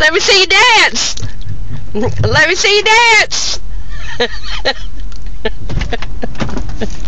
Let me see you dance. Let me see you dance.